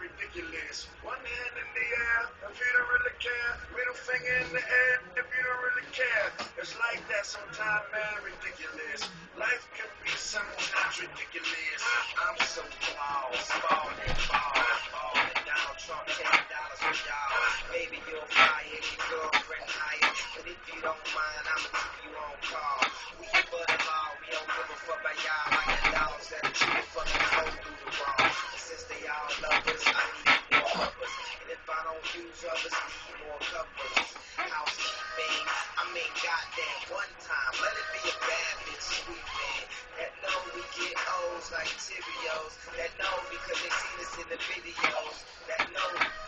ridiculous. One hand in the air if you don't really care. Middle finger in the air if you don't really care. It's like that sometimes, man, ridiculous. Life can be sometimes ridiculous. I'm so lost, falling, falling, falling down. Trump taking dollars from y'all. Maybe you'll fire your girlfriend higher. But if you don't mind, I'ma keep you on call. More. And if I don't use others, need more covers. Housekeeping, I mean, goddamn, one time, let it be a bad bitch sweeping. That know we get O's like Cheerios. That know because they seen us in the videos. That know